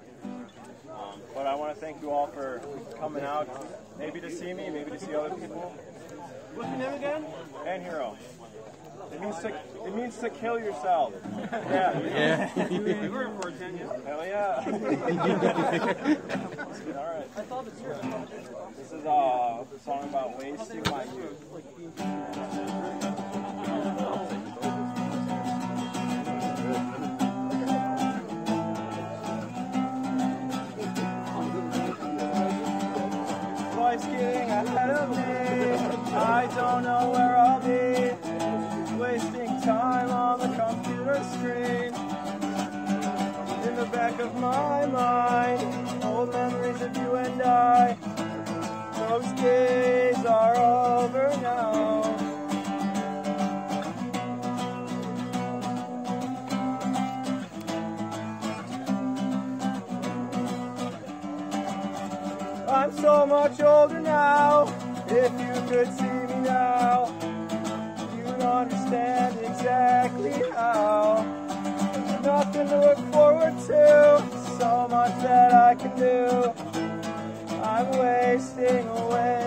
maybe you know. Um, but I want to thank you all for coming out, maybe to see me, maybe to see other people. What's your name again? Anhero. It means to it means to kill yourself. Yeah. Yeah. You were in for ten. Hell yeah. all right. I thought This is uh, a song about wasting my youth. Life's getting ahead of me. I don't know where I'll be. Wasting time on the computer screen. In the back of my mind, old memories of you and I. Those days I'm so much older now. If you could see me now, you'd understand exactly how. Nothing to look forward to, so much that I can do. I'm wasting away